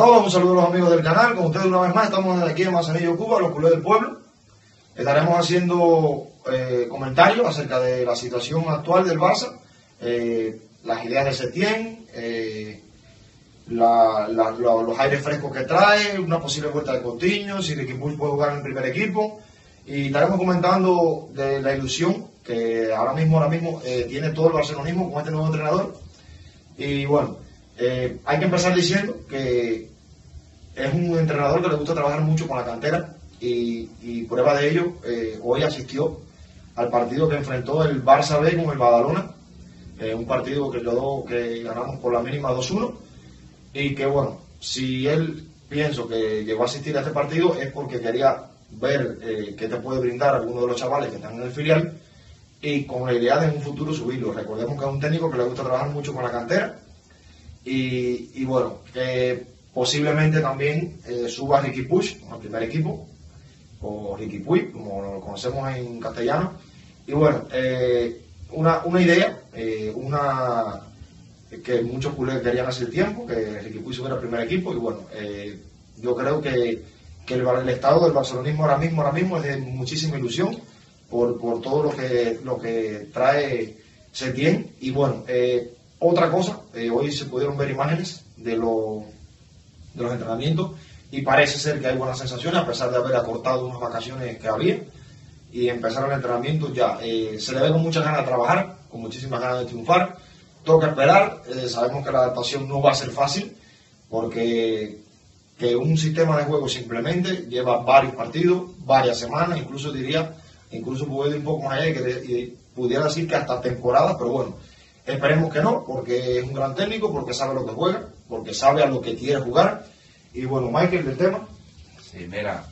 todos, un saludo a los amigos del canal. Con ustedes una vez más, estamos desde aquí en Manzanillo, Cuba, los culés del pueblo. Estaremos haciendo eh, comentarios acerca de la situación actual del Barça, eh, las ideas de Setién, eh, los aires frescos que trae, una posible vuelta de Coutinho, si Puig puede jugar en el primer equipo. Y estaremos comentando de la ilusión que ahora mismo, ahora mismo tiene todo el barcelonismo con este nuevo entrenador. Y bueno, hay que empezar diciendo que es un entrenador que le gusta trabajar mucho con la cantera y, prueba de ello, eh, hoy asistió al partido que enfrentó el Barça B con el Badalona, eh, un partido que que ganamos por la mínima 2-1 y que bueno, si él pienso que llegó a asistir a este partido es porque quería ver eh, qué te puede brindar alguno de los chavales que están en el filial y con la idea de en un futuro subirlo. Recordemos que es un técnico que le gusta trabajar mucho con la cantera y, y bueno, que posiblemente también eh, suba Ricky Puig al primer equipo, o Ricky Puig, como lo conocemos en castellano. Y bueno, eh, una, una idea, eh, una que muchos culés querían hace tiempo, que Ricky Puig subiera al primer equipo, y bueno, eh, yo creo que, que el, estado del barcelonismo ahora mismo, ahora mismo es de muchísima ilusión por, por todo lo que, lo que trae Setién. Y bueno, otra cosa, hoy se pudieron ver imágenes de, lo- de los entrenamientos y parece ser que hay buenas sensaciones a pesar de haber acortado unas vacaciones que había y empezar el entrenamiento ya. Eh, se le ve con muchas ganas de trabajar, con muchísimas ganas de triunfar. Toca esperar, eh, sabemos que la adaptación no va a ser fácil porque que un sistema de juego simplemente lleva varios partidos, varias semanas, incluso diría, incluso puede ir un poco más allá y pudiera decir que hasta temporadas, pero bueno, esperemos que no, porque es un gran técnico, porque sabe lo que juega, porque sabe a lo que quiere jugar. Y bueno, Michael, del tema. Sí, mira,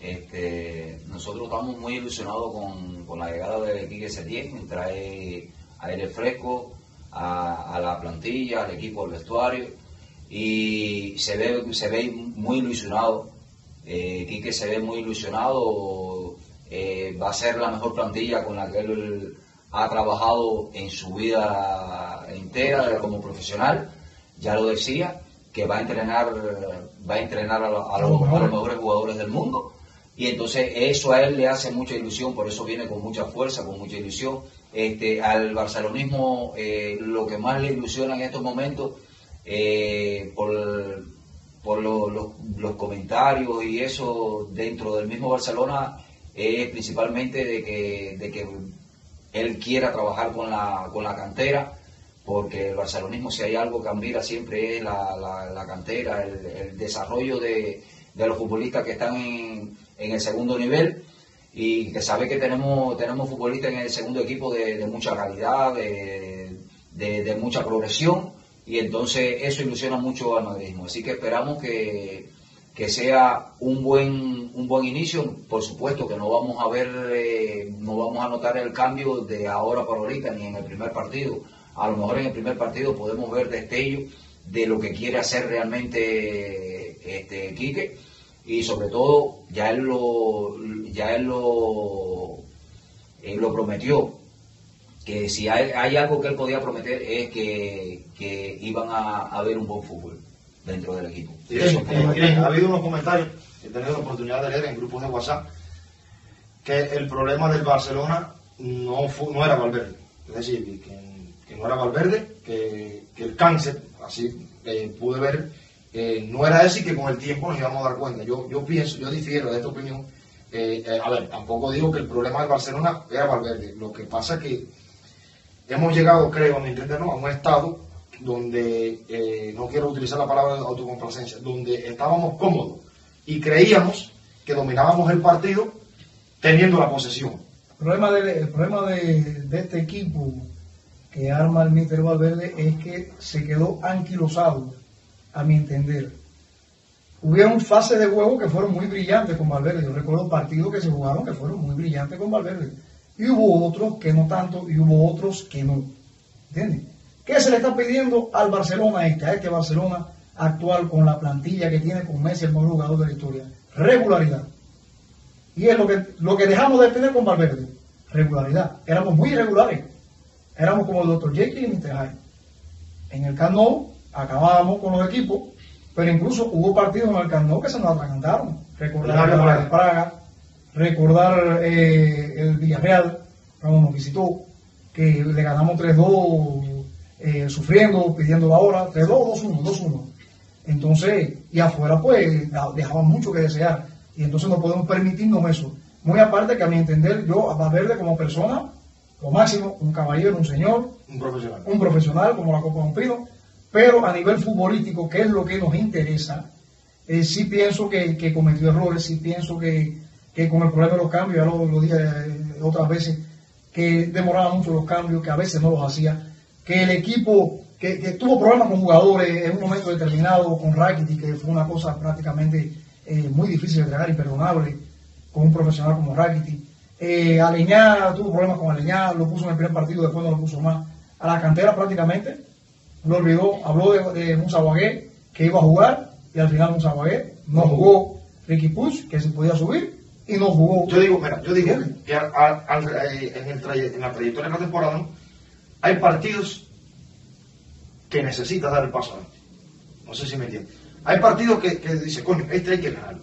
este, nosotros estamos muy ilusionados con, con la llegada de Quique Setién, trae aire fresco a, la plantilla, al equipo, al vestuario, y se ve, se ve muy ilusionado. Eh, Quique se ve muy ilusionado, eh, va a ser la mejor plantilla con la que él ha trabajado en su vida entera como profesional, ya lo decía, que va a entrenar, va a entrenar a, lo- a los, mejores jugadores del mundo. Y entonces eso a él le hace mucha ilusión, por eso viene con mucha fuerza, con mucha ilusión. Este, al barcelonismo eh, lo que más le ilusiona en estos momentos, eh, por, por lo- los- los comentarios y eso dentro del mismo Barcelona, es principalmente de que, de que él quiera trabajar con la, con la cantera, porque el barcelonismo, si hay algo que admira siempre es la, la- cantera, el, desarrollo de, de los futbolistas que están en, en el segundo nivel y que sabe que tenemos, tenemos futbolistas en el segundo equipo de, de mucha calidad, de, de- mucha progresión y entonces eso ilusiona mucho al madridismo. Así que esperamos que, que sea un buen, un buen inicio. Por supuesto que no vamos a ver, eh, no vamos a notar el cambio de ahora para ahorita ni en el primer partido. A lo mejor en el primer partido podemos ver destello de lo que quiere hacer realmente este Quique y sobre todo ya él lo, ya él lo, lo prometió que si hay, hay algo que él podía prometer es que, que iban a, a ver un buen fútbol dentro del equipo. Miren, Eso eh, fue- miren, ha habido unos comentarios que he tenido la oportunidad de leer en grupos de WhatsApp que el problema del Barcelona no, fu- no era Valverde. Es decir, que, no era Valverde, que, el cáncer, así pude ver, eh, no era ese y que con el tiempo nos íbamos a dar cuenta. Yo, yo pienso, yo difiero de esta opinión. Eh, eh, a ver, tampoco digo que el problema del Barcelona era Valverde. Lo que pasa es que hemos llegado, creo, mi entender, ¿no? a un estado donde, no quiero utilizar la palabra autocomplacencia, donde estábamos cómodos y creíamos que dominábamos el partido teniendo la posesión. El problema, de, el problema de, de este equipo que arma el Míster Valverde es que se quedó anquilosado, a mi entender. Hubieron fases de juego que fueron muy brillantes con Valverde. Yo recuerdo partidos que se jugaron que fueron muy brillantes con Valverde. Y hubo otros que no tanto, y hubo otros que no. ¿Entiendes? ¿Qué se le está pidiendo al Barcelona este, este Barcelona actual con la plantilla que tiene con Messi, el mejor jugador de la historia? Regularidad. Y es lo que, lo que dejamos de tener con Valverde. Regularidad. Éramos muy irregulares. Éramos como el Dr. Jekyll y Mr. Hyde. En el Camp Nou acabábamos con los equipos pero incluso hubo partidos en el Camp que se nos atragantaron. Recordar la de Praga, recordar eh, el Villarreal, cuando nos visitó, que le ganamos 3-2, eh, sufriendo, pidiendo la hora, 3-2, 2-1, 2-1. Entonces, y afuera pues da- dejaba mucho que desear. Y entonces no podemos permitirnos eso. Muy aparte que a mi entender, yo a Valverde como persona, lo máximo, un caballero, un señor, Un profesional. un profesional como la Copa de un Pino, pero a nivel futbolístico, que es lo que nos interesa, eh, sí pienso que, que cometió errores, sí pienso que, que con el problema de los cambios, ya lo, lo dije eh, otras veces, que demoraba mucho los cambios, que a veces no los hacía, que el equipo, que, que tuvo problemas con jugadores en un momento determinado, con Rakitic, que fue una cosa prácticamente eh, muy difícil de tragar, imperdonable, con un profesional como Rakitic. Eh, Aleñá tuvo problemas con Aleñá, lo puso en el primer partido, después no lo puso más. A la cantera prácticamente, lo olvidó, habló de, de Musa Guagué, que iba a jugar, y al final Musa Guagué no jugó. Ricky Puch, que se podía subir, y no jugó. Yo digo, mira, yo digo que eh, en, el en la trayectoria de la temporada ¿no? hay partidos que necesitas dar el paso adelante. No sé si me entiendes. Hay partidos que, que dice, coño, este hay que ganarlo.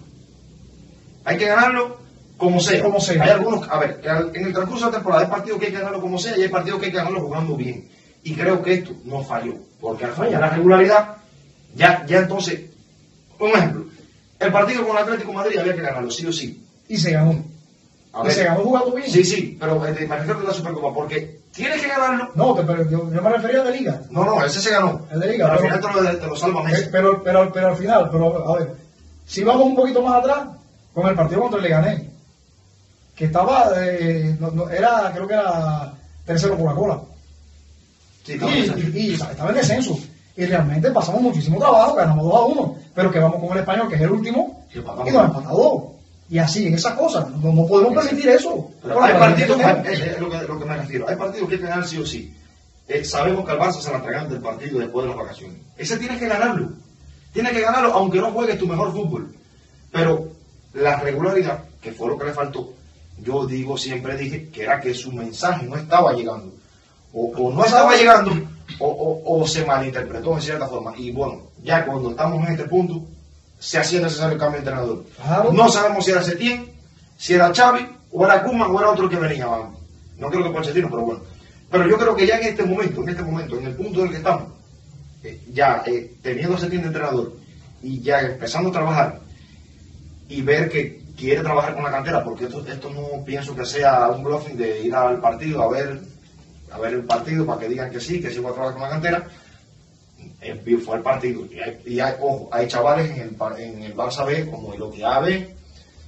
Hay que ganarlo como sea. Como sea. Hay algunos, a ver, que al- en el transcurso de la temporada hay partidos que hay que ganarlo como sea y hay partidos que hay que ganarlo jugando bien. Y creo que esto no falló, porque al fallar la regularidad, ya, ya entonces, un ejemplo, el partido con el Atlético de Madrid había que ganarlo, sí o sí. Y se ganó. A y ver. se ganó jugando bien. Sí, sí, pero eh, me refiero a la Supercopa, porque tienes que ganarlo. No, pero yo, yo me refería al de Liga. No, no, ese se ganó. El de Liga, Pero al pero- final te lo, te lo salva Eh, Messi. Pero, pero, pero al final, pero a ver, si vamos un poquito más atrás, con el partido contra el Leganés, que estaba, eh, no- no, era, creo que era tercero por la cola. Sí, Y, y- y estaba en descenso. Y realmente pasamos muchísimo trabajo, ganamos 2 a 1, pero que vamos con el español, que es el último, y nos empatamos dos. Y así, en esas cosas, no, no podemos permitir eso. Pero hay partidos, es, es lo, que, lo que me refiero, hay partidos que hay que ganar sí o sí. Eh, sabemos que al Barça se la tragan del partido después de las vacaciones. Ese tienes que ganarlo. Tienes que ganarlo aunque no juegues tu mejor fútbol. Pero la regularidad, que fue lo que le faltó, yo digo, siempre dije que era que su mensaje no estaba llegando. O, o no estaba llegando, o, o- o se malinterpretó en cierta forma. Y bueno, ya cuando estamos en este punto, se hacía necesario el cambio de entrenador. No sabemos si era Setién, si era Xavi, o era Kuma, o era otro que venía. No creo que Pochettino, pero bueno. Pero yo creo que ya en este momento, en este momento, en el punto en el que estamos, eh, ya eh, teniendo Setién de entrenador y ya empezando a trabajar y ver que quiere trabajar con la cantera, porque esto, esto no pienso que sea un bluffing de ir al partido a ver, a ver el partido para que digan que sí, que sí va a trabajar con la cantera. Fue al partido. Y hay, y hay- ojo, hay chavales en el, en el Barça B, como el Ave,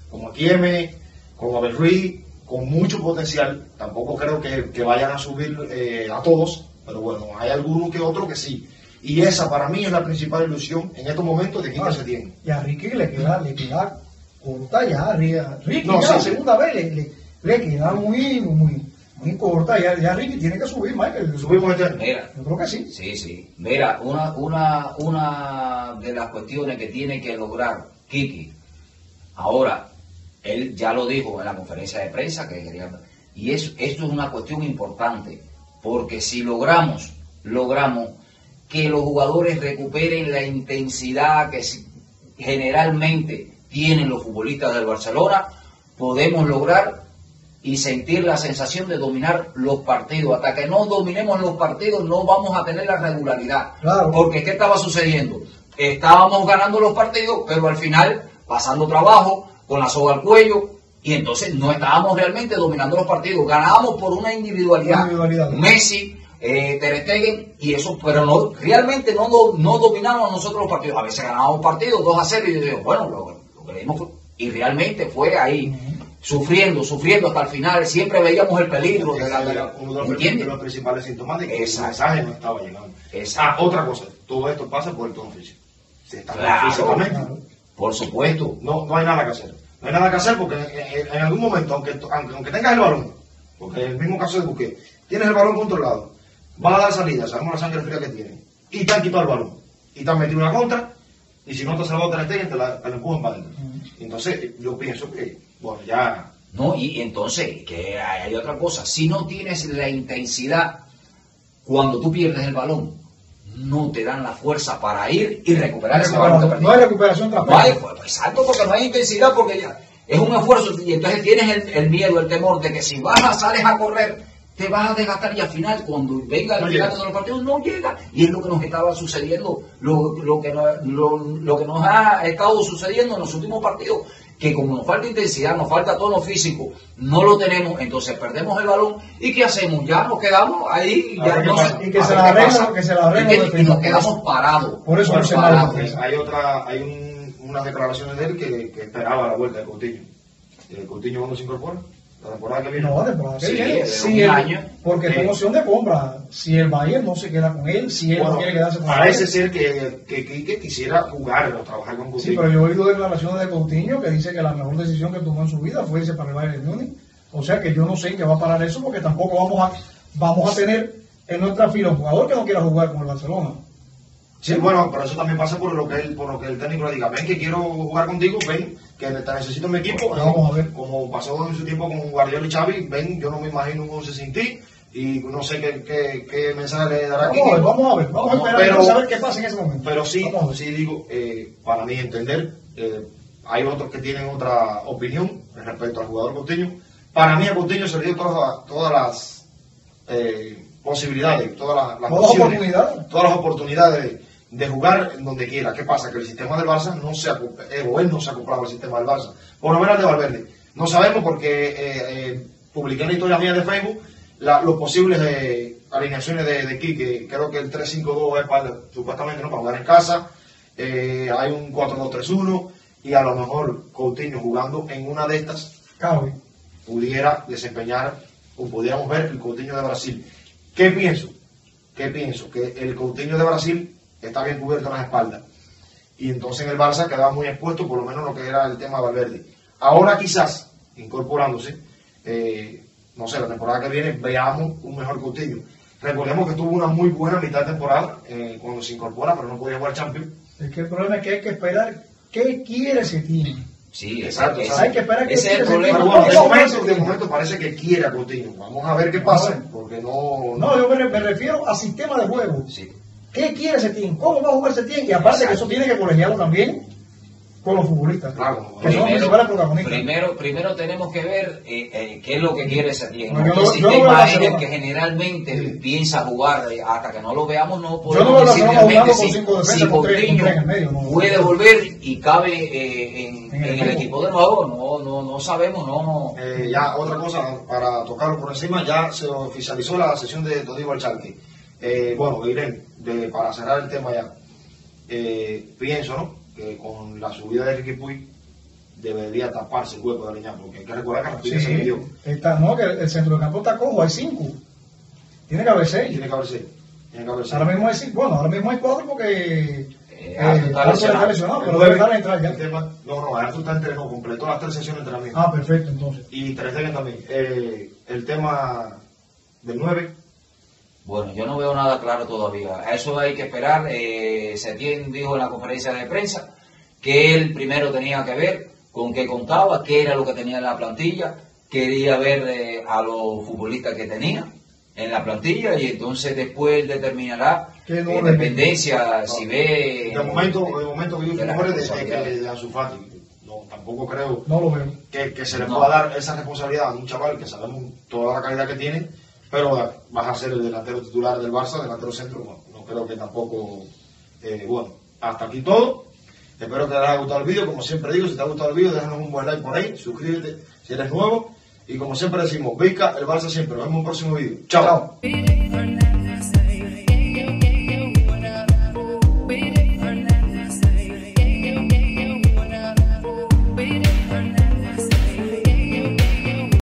como Kieme, como Abel Ruiz, con mucho potencial. Tampoco creo que, que vayan a subir eh, a todos, pero bueno, hay algunos que otros que sí. Y esa para mí es la principal ilusión en estos momentos de Quique Setién. Y a Ricky le queda, le queda corta ya, Ricky, Ricky No, ya sí, la sí. segunda vez le, le, le queda muy, muy, muy corta, ya, ya Ricky tiene que subir, Michael. Subimos este año. Mira, Yo creo que sí. Sí, sí. Mira, una, una, una de las cuestiones que tiene que lograr Kiki, ahora, él ya lo dijo en la conferencia de prensa que quería, y es, esto es una cuestión importante, porque si logramos, logramos que los jugadores recuperen la intensidad que generalmente tienen los futbolistas del Barcelona, podemos lograr y sentir la sensación de dominar los partidos. Hasta que no dominemos los partidos no vamos a tener la regularidad. Claro. Porque ¿qué estaba sucediendo? Estábamos ganando los partidos, pero al final pasando trabajo, con la soga al cuello, y entonces no estábamos realmente dominando los partidos. Ganábamos por una individualidad. Individualidad. Messi, eh, Ter Stegen, y eso, pero no, realmente no, no dominamos nosotros los partidos. A veces ganábamos partidos 2 a 0 y yo digo, bueno, le dimos y realmente fue ahí, sufriendo, sufriendo hasta el final. Siempre veíamos el peligro de la, de la- uno de los, ¿entiendes? de los principales síntomas de que el mensaje no estaba llegando. Exacto. Ah, otra cosa, todo esto pasa por el tono físico. Si está Claro. físicamente, Claro. Por supuesto. no, no hay nada que hacer. No hay nada que hacer porque en, en- en algún momento, aunque, aunque, aunque tengas el balón, porque en el mismo caso de Busquets, tienes el balón controlado, vas a dar salida, sabemos la sangre fría que tiene, y te han quitado el balón, y te han metido una contra, y si no te has salvado Stegen, te la, te la empujan para adentro. Entonces, yo pienso que, bueno, ya ¿no? Y entonces, que hay, hay otra cosa, si no tienes la intensidad cuando tú pierdes el balón, no te dan la fuerza para ir y recuperar ese balón que no hay recuperación tras No hay, pérdida. pues, exacto, porque no hay intensidad, porque ya es un esfuerzo y entonces tienes el, el miedo, el temor de que si vas a sales a correr, te vas a desgastar y al final, cuando venga el No final de los partidos, no llega. Y es lo que nos estaba sucediendo, lo, lo que, nos- lo, lo que nos ha estado sucediendo en los últimos partidos, que como nos falta intensidad, nos falta tono físico, no lo tenemos, entonces perdemos el balón y ¿qué hacemos? Ya nos quedamos ahí, ya no Y que se ver la arreglen, pasa. que se la arreglen Y que- los y nos quedamos parados. Por eso no pues, hay otra, hay un- unas declaraciones de él que, que esperaba la vuelta de Coutinho. Eh, Coutinho cuando se incorpora, la temporada que viene. No, de temporada que Sí, viene. Si un el- año. Porque opción de compra. Si el Bayern no se queda con él, si él no quiere quedarse con parece él. ser que, que Quique quisiera jugar o trabajar con Coutinho. Sí, pero yo he oído declaraciones de Coutinho que dice que la mejor decisión que tomó en su vida fue irse para el Bayern de Múnich. O sea que yo no sé en qué va a parar eso porque tampoco vamos a, vamos a tener en nuestra fila un jugador que no quiera jugar con el Barcelona. Sí, bueno, pero eso también pasa por lo que el, por lo que el técnico le diga, ven que quiero jugar contigo, ven que necesito mi equipo, vamos a ver. como pasó en su tiempo con Guardiola y Xavi, ven, yo no me imagino un 11 sin ti y no sé qué, qué, qué mensaje le dará Vamos a ver, vamos a ver. Vamos a esperar Pero- a ver qué pasa en ese momento. Pero sí, sí digo, eh, para mí entender, eh, hay otros que tienen otra opinión respecto al jugador Coutinho. Para mí a Coutinho se le dio todas, todas las eh, posibilidades, todas las, las Todas las opciones, oportunidades. todas las oportunidades de, jugar en donde quiera. ¿Qué pasa? Que el sistema del Barça no se acopla, eh, él no se acoplaba al sistema del Barça. Por lo menos el de Valverde. No sabemos porque eh, eh, publiqué en la historia mía de Facebook la- los posibles eh, alineaciones de, de Quique. Creo que el 3-5-2 es para, supuestamente no para jugar en casa. Eh, hay un 4-2-3-1 y a lo mejor Coutinho jugando en una de estas Cabe. pudiera desempeñar o pudiéramos ver el Coutinho de Brasil. ¿Qué pienso? ¿Qué pienso? Que el Coutinho de Brasil está bien cubierto en las espaldas. Y entonces en el Barça quedaba muy expuesto, por lo menos lo que era el tema de Valverde. Ahora quizás, incorporándose, eh, no sé, la temporada que viene veamos un mejor Coutinho. Recordemos que tuvo una muy buena mitad de temporada eh, cuando se incorpora, pero no podía jugar Champions. Es que el problema es que hay que esperar qué quiere ese team. Sí, Exacto. Hay que esperar que ese es el problema. No, bueno, de no, momento, no, de no. momento parece que quiere a Coutinho. Vamos a ver qué pasa, porque no... No, yo me, me refiero a sistema de juego. Sí. ¿Qué quiere ese team? ¿Cómo va a jugar ese team? Y aparte que eso tiene que colegiarlo también con los futbolistas. Claro, que son los principales protagonistas. primero, primero tenemos que ver eh, eh, qué es lo que quiere ese tiempo. No, yo ¿Qué no- yo no sistema es el que generalmente Sí. piensa jugar? Eh, Hasta que no lo veamos, no no podemos veo decir realmente si, si no. puede volver y cabe eh, en, En el en el equipo. equipo de nuevo. No, no, no sabemos, no, no. Eh, ya otra cosa para tocarlo por encima, ya se oficializó la sesión de Todibo al Charque. Eh, bueno, Irene, de, para cerrar el tema ya, eh, pienso ¿no? que con la subida de Ricky Puy debería taparse el hueco de Aliñá, porque hay que recordar que se Sí, metió. está, no, que el centro del campo está cojo, hay cinco. Tiene que haber seis. Tiene que haber seis. Tiene que haber seis. Ahora mismo hay cinco. Bueno, ahora mismo hay cuatro porque Eh, eh, está lesionado. pero debe estar a entrar el ya. tema- no, no, Arthur está entrenó, completó las tres sesiones de entrenamiento. Ah, perfecto, entonces. Y Ter Stegen también. Eh, el tema del 9, Bueno, yo no veo nada claro todavía. A eso hay que esperar. Eh, Setién dijo en la conferencia de prensa que él primero tenía que ver con qué contaba, qué era lo que tenía en la plantilla, quería ver eh, a los futbolistas que tenía en la plantilla y entonces después él determinará Qué dependencia si ve... de momento, de momento vi de un las mejores de, de, responsabilidades. de Ansu Fati. No, tampoco creo No lo veo. que, que se le No. pueda dar esa responsabilidad a un chaval que sabemos toda la calidad que tiene, pero vas a ser el delantero titular del Barça, delantero centro, bueno, no creo que tampoco, eh, bueno, hasta aquí todo. Espero que les haya gustado el vídeo, como siempre digo, si te ha gustado el vídeo, déjanos un buen like por ahí, suscríbete si eres nuevo, y como siempre decimos, Vica, el Barça siempre, nos vemos en un próximo vídeo. Chao. Chao.